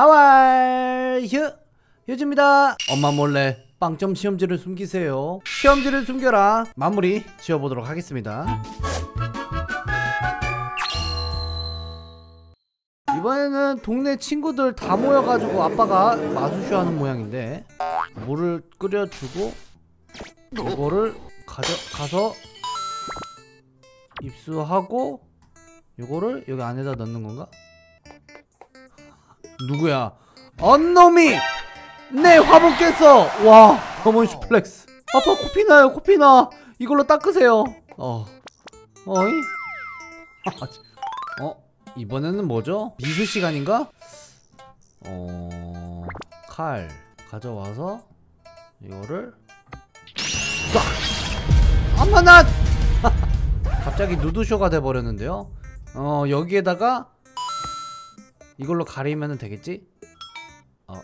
하왈 휴 휴즈입니다. 엄마 몰래 빵점 시험지를 숨기세요. 시험지를 숨겨라. 마무리 지어보도록 하겠습니다. 이번에는 동네 친구들 다 모여가지고 아빠가 마수쇼 하는 모양인데 물을 끓여주고 이거를 가져, 가서 입수하고 이거를 여기 안에다 넣는 건가? 누구야? 언놈이 내 화분 깼어! 와 어머니 suplex 아빠 코피 나요 코피 나 이걸로 닦으세요 어 어이? 어? 이번에는 뭐죠? 미술 시간인가? 어... 칼 가져와서 이거를 쏴! 엄마 나! 갑자기 누드쇼가 돼버렸는데요 어 여기에다가 이걸로 가리면 되겠지? 어.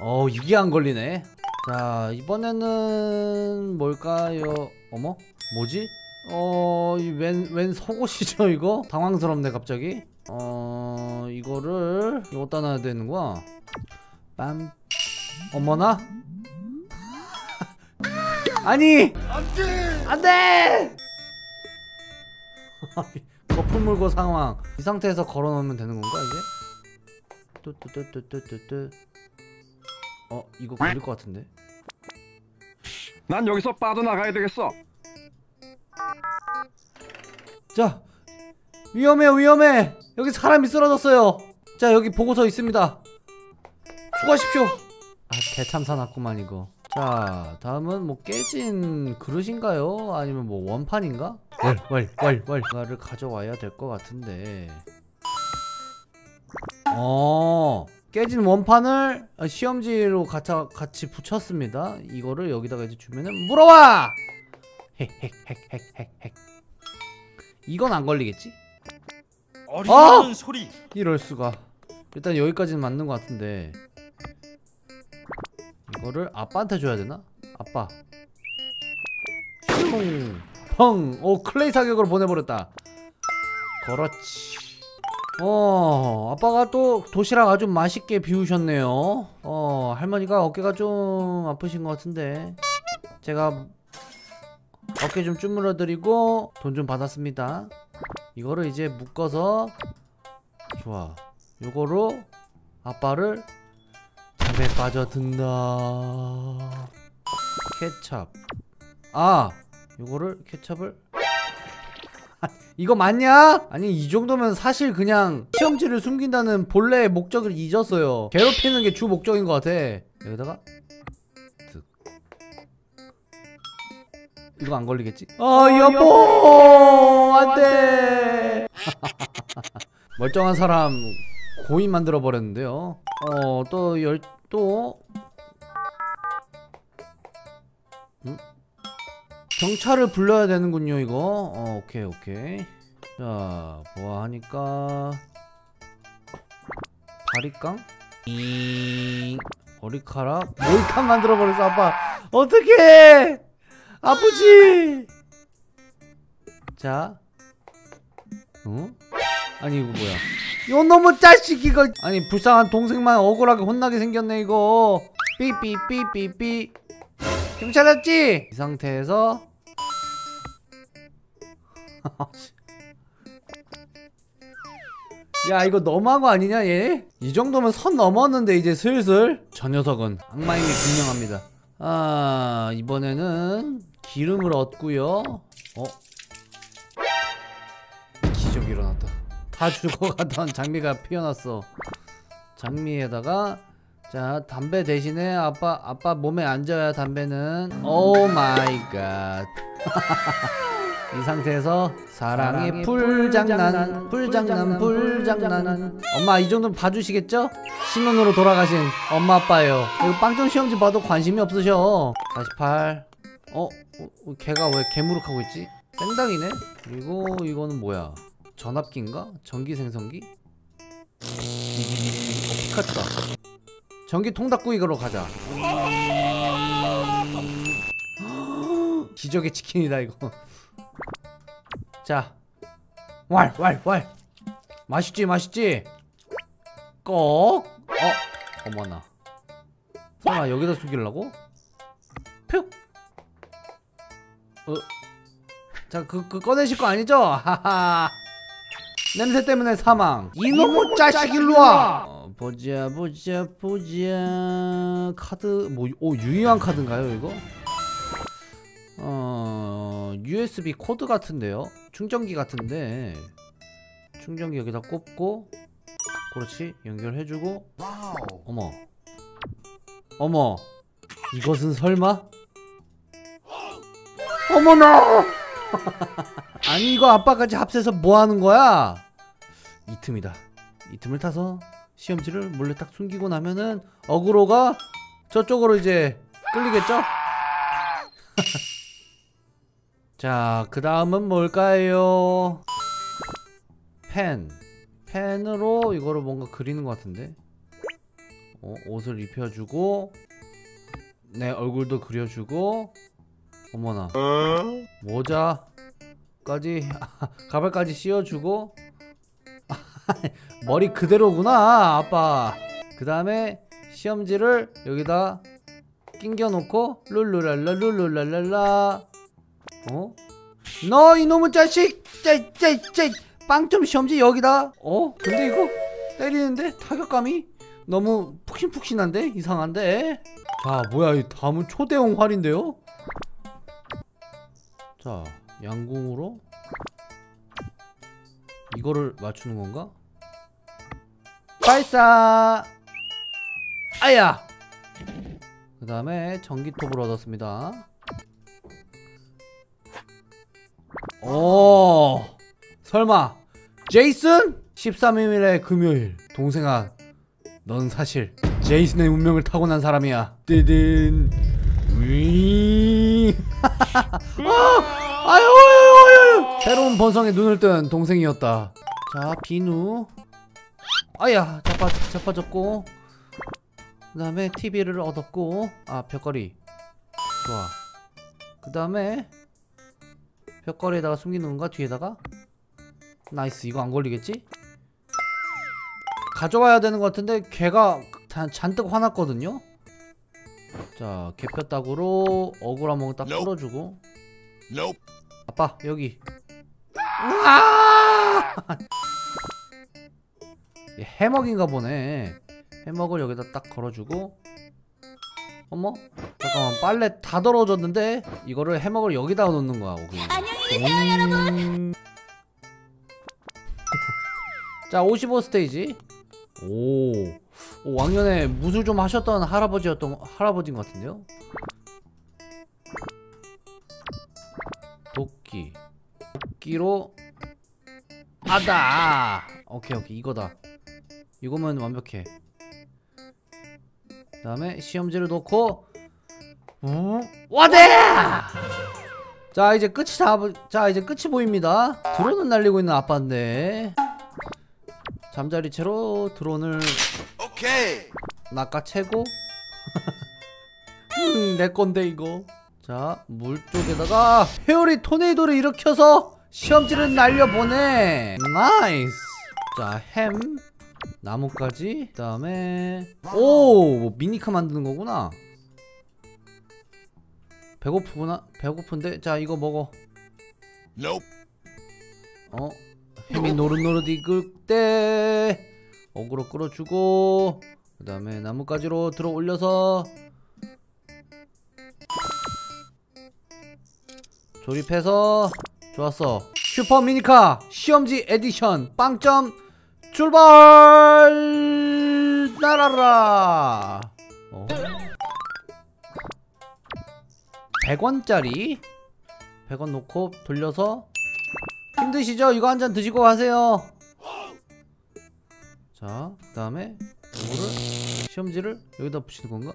어 이게 안 걸리네. 자 이번에는 뭘까요? 어머? 뭐지? 어 웬 웬 속옷이죠 이거? 당황스럽네 갑자기. 어 이거를 이거 놔야 되는 거야 빰. 어머나? 아니! 안 돼! 안 돼 거품 물고 상황 이 상태에서 걸어놓으면 되는 건가 이제? 뚜뚜뚜뚜뚜뚜 어 이거 걸릴 것 같은데 난 여기서 빠져나가야 되겠어. 자 위험해 위험해 여기 사람이 쓰러졌어요 자 여기 보고서 있습니다 수고하십시오 아 개참사 났구만 이거 자 다음은 뭐 깨진 그릇인가요? 아니면 뭐 원판인가? 월 월 월월 이거를 가져와야 될 것 같은데. 어 깨진 원판을 시험지로 같이, 같이 붙였습니다. 이거를 여기다가 이제 주면은 물어와! 헥헥헥헥헥 이건 안 걸리겠지? 어림없는 소리. 이럴 수가. 일단 여기까지는 맞는 것 같은데. 이거를 아빠한테 줘야 되나? 아빠. 슝 펑! 오 클레이 사격으로 보내버렸다. 그렇지. 어 아빠가 또 도시락 아주 맛있게 비우셨네요. 어 할머니가 어깨가 좀 아프신 것 같은데. 제가 어깨 좀 주물러 드리고 돈 좀 받았습니다. 이거를 이제 묶어서 좋아. 요거로 아빠를 잠에 빠져든다. 케찹 아 요거를 케찹을 이거 맞냐? 아니 이 정도면 사실 그냥 시험지를 숨긴다는 본래의 목적을 잊었어요 괴롭히는 게 주 목적인 것 같아 여기다가 득. 이거 안 걸리겠지? 아 여보 안돼 멀쩡한 사람 고인 만들어 버렸는데요 어또 열또 음? 경찰을 불러야 되는군요 이거. 어 오케이 오케이. 자 보아하니까. 바리깡? 이 머리카락? 모이칸 만들어 버렸어 아빠. 어떡해! 아프지? 자. 어? 아니 이거 뭐야? 요 너무 자식 이거. 아니 불쌍한 동생만 억울하게 혼나게 생겼네 이거. 삐삐삐삐삐. 경찰 왔지? 이 상태에서 야 이거 너무한 거 아니냐 얘? 이 정도면 선 넘었는데 이제 슬슬 저 녀석은 악마임이 분명합니다 아 이번에는 기름을 얻고요 어? 기적이 일어났다 다 죽어가던 장미가 피어났어 장미에다가 자 담배 대신에 아빠 아빠 몸에 앉아야 담배는 oh my god. 이 상태에서 사랑의 풀장난 풀장난 풀장난 엄마 이 정도는 봐주시겠죠? 신혼으로 돌아가신 엄마 아빠예요 이거 빵점 시험지 봐도 관심이 없으셔 48 어? 어 걔가 왜 개무룩하고 있지? 땡당이네? 그리고 이거는 뭐야 전압기인가? 전기생성기? 어, 피카츄다 전기 통닭구이로 가자 기적의 치킨이다 이거 자 왈 왈 왈 맛있지 맛있지 꼭. 어, 어머나. 설마 여기다 숨기려고? 퓨. 어. 자, 그, 그 꺼내실 거 아니죠? 하하. 냄새 때문에 사망. 이놈의 자식 일로 와. 어, 보자, 보자, 보자. 카드 뭐, 오 유의한 카드인가요, 이거? 어, USB 코드 같은데요. 충전기 같은데. 충전기 여기다 꼽고 그렇지 연결해주고. 어머. 어머. 이것은 설마? 어머나! 아니 이거 아빠까지 합세해서 뭐하는 거야? 이 틈이다. 이 틈을 타서 시험지를 몰래 딱 숨기고 나면은 어그로가 저쪽으로 이제 끌리겠죠 자 그 다음은 뭘까요? 펜. 펜으로 이거를 뭔가 그리는 것 같은데? 어, 옷을 입혀주고 내 얼굴도 그려주고. 어머나. 모자까지 가발까지 씌워주고. 머리 그대로구나 아빠. 그 다음에 시험지를 여기다 낑겨 놓고 룰루랄라 룰루랄랄라 어? 너 이놈의 자식 짜짜짜 빵점 시험지 여기다 어? 근데 이거 때리는데 타격감이 너무 푹신푹신한데? 이상한데? 자 뭐야 이 다음은 초대형 활인데요? 자 양궁으로 이거를 맞추는 건가? 발사 아야 그 다음에 전기톱을 얻었습니다 오 설마. 제이슨? 13일의 금요일. 동생아 넌 사실 제이슨의 운명을 타고난 사람이야. 뜨든 윙 아, 아유 새로운 본성에 눈을 뜬 동생이었다. 자 비누. 아야 자빠, 자빠졌고. 그 다음에 TV를 얻었고. 아 벽걸이. 좋아. 그 다음에 벽걸이에다가 숨기는 건가? 뒤에다가? nice. 이거 안 걸리겠지? 가져와야 되는 것 같은데 걔가 잔, 잔뜩 화났거든요? 자 개뼈따구로 억울 한번 딱 풀어주고. 아빠 여기. 아! 얘 해먹인가 보네. 해먹을 여기다 딱 걸어주고 어머? 잠깐만 빨래 다 더러워졌는데 이거를 해먹을 여기다 놓는 거야 안녕히 계세요 여러분. 자 55스테이지. 오, 오 왕년에 무술 좀 하셨던 할아버지였던 할아버지인 것 같은데요? 도끼. 도끼로 아다. 오케이 오케이. 이거다. 이거면 완벽해 그 다음에 시험지를 놓고 우 와대 자 이제 끝이 다, 보- 자 이제 끝이 보입니다. 드론을 날리고 있는 아빠인데. 잠자리채로 드론을 오케이. 낚아채고. 음, 내 건데 이거. 자 물 쪽에다가 회오리 토네이도를 일으켜서 시험지를 날려보내. nice. 자 햄 나무까지 그 다음에 오 뭐 미니카 만드는 거구나. 배고프구나 배고픈데? 자 이거 먹어. Nope. 어 햄이 노릇노릇 익을 때 어그로 끌어주고 그 다음에 나뭇가지로 들어 올려서. 조립해서. 좋았어. 슈퍼 미니카 시험지 에디션 빵점 출발 날아라 어. 100원짜리 100원 놓고 돌려서 힘드시죠? 이거 한 잔 드시고 가세요. 자, 그 다음에 이거를 시험지를 여기다 붙이는 건가?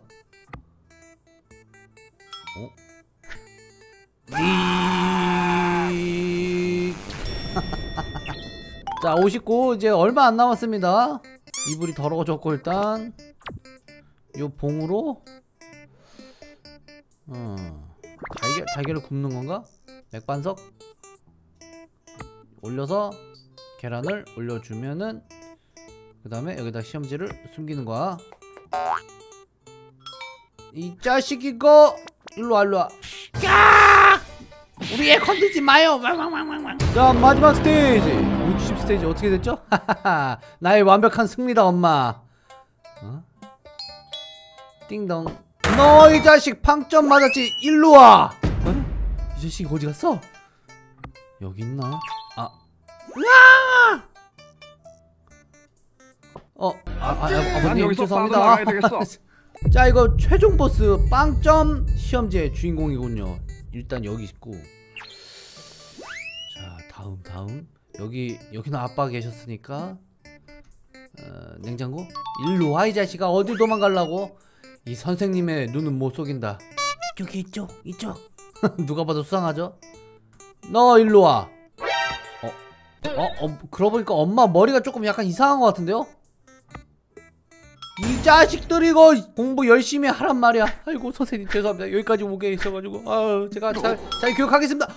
어? 자, 59 이제 얼마 안 남았습니다. 이불이 더러워졌고 일단 요 봉으로 어 달걀 달걀을 굽는 건가? 맥반석? 올려서 계란을 올려주면은 그 다음에 여기다 시험지를 숨기는 거야. 이 자식 이거! 일로와 일로와. 까 우리 애 건들지 마요. 왕왕왕왕왕. 자 마지막 스테이지. 60 스테이지 어떻게 됐죠? 나의 완벽한 승리다 엄마 어? 띵동 너 이 자식 팡점 맞았지 일로와 어? 이 자식 어디 갔어? 여기 있나? 아 으아! 어, 아, 아, 아, 난 아버님 죄송합니다. 자, 이거 최종 보스 빵점 시험지의 주인공이군요. 일단 여기 있고. 자, 다음 다음 여기 여기는 아빠 계셨으니까 어, 냉장고 일로 와 이 자식아 어디 도망가려고? 이 선생님의 눈은 못 속인다. 이쪽에 이쪽 이쪽. 누가 봐도 수상하죠? 너 일로 와. 어, 어, 어, 그러고 보니까 엄마 머리가 조금 약간 이상한 것 같은데요? 이 자식들 이거 공부 열심히 하란 말이야. 아이고 선생님 죄송합니다. 여기까지 오게 해가지고 아유 제가 잘, 잘 교육하겠습니다.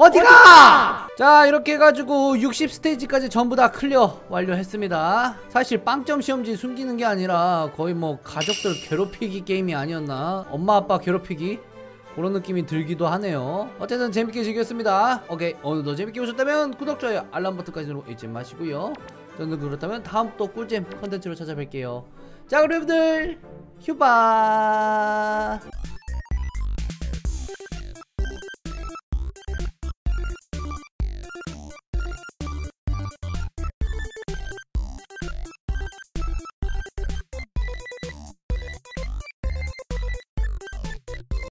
어디가? 자 이렇게 해가지고 60 스테이지까지 전부 다 clear 완료했습니다. 사실 빵점 시험지 숨기는 게 아니라 거의 뭐 가족들 괴롭히기 게임이 아니었나? 엄마 아빠 괴롭히기? 그런 느낌이 들기도 하네요. 어쨌든 재밌게 즐겼습니다. 오케이 오늘도 재밌게 보셨다면 구독, 좋아요, 알람 버튼까지 누르고 잊지 마시고요. 저는 그렇다면 다음 또 꿀잼 컨텐츠로 찾아뵐게요. 자 그럼 여러분들 휴바